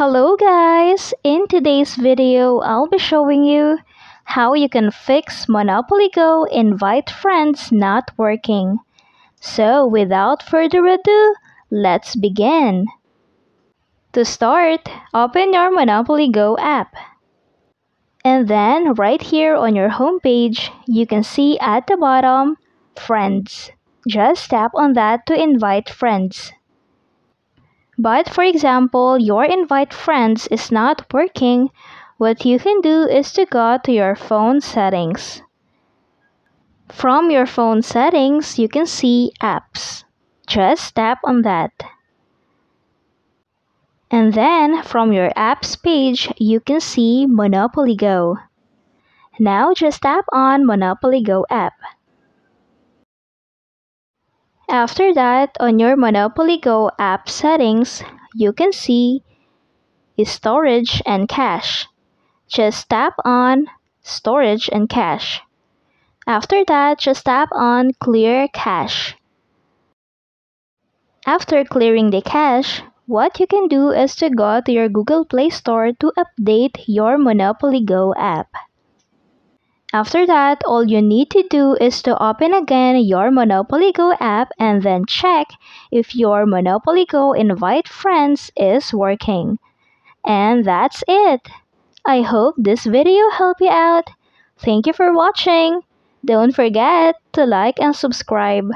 Hello guys! In today's video, I'll be showing you how you can fix Monopoly Go invite friends not working. So without further ado, let's begin. To start, open your Monopoly Go app. And then right here on your home page, you can see at the bottom, Friends. Just tap on that to invite friends. But for example, your invite friends is not working, what you can do is to go to your phone settings. From your phone settings, you can see apps. Just tap on that. And then from your apps page, you can see Monopoly Go. Now just tap on Monopoly Go app. After that, on your Monopoly Go app settings, you can see storage and cache. Just tap on storage and cache. After that, just tap on clear cache. After clearing the cache, what you can do is to go to your Google Play Store to update your Monopoly Go app. After that, all you need to do is to open again your Monopoly Go app and then check if your Monopoly Go invite friends is working. And that's it. I hope this video helped you out. Thank you for watching. Don't forget to like and subscribe.